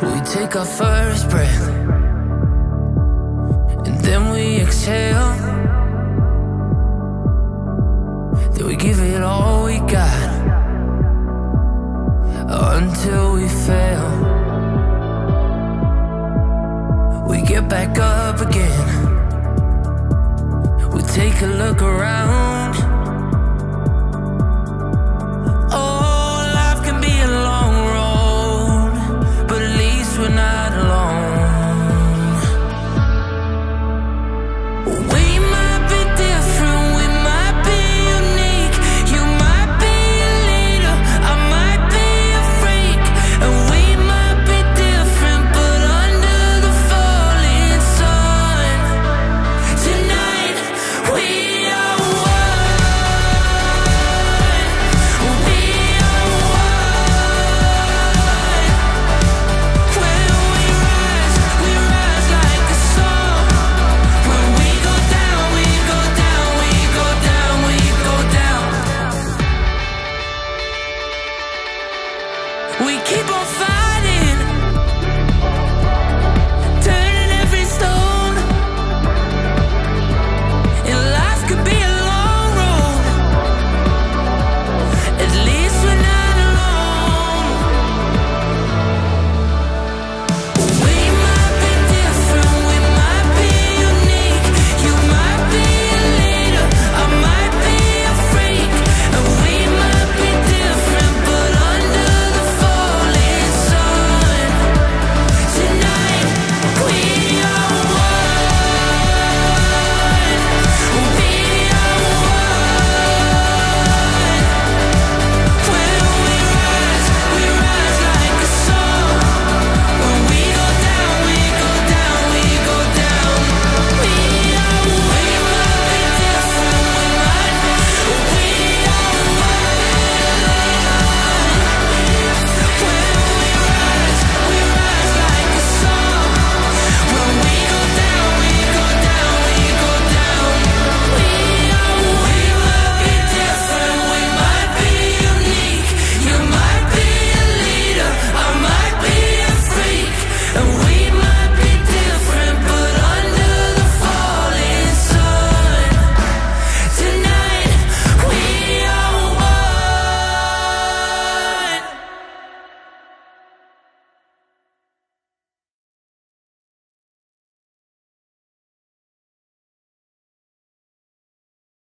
We take our first breath, and then we exhale. Then we give it all we got until we fail. We get back up again. We take a look around.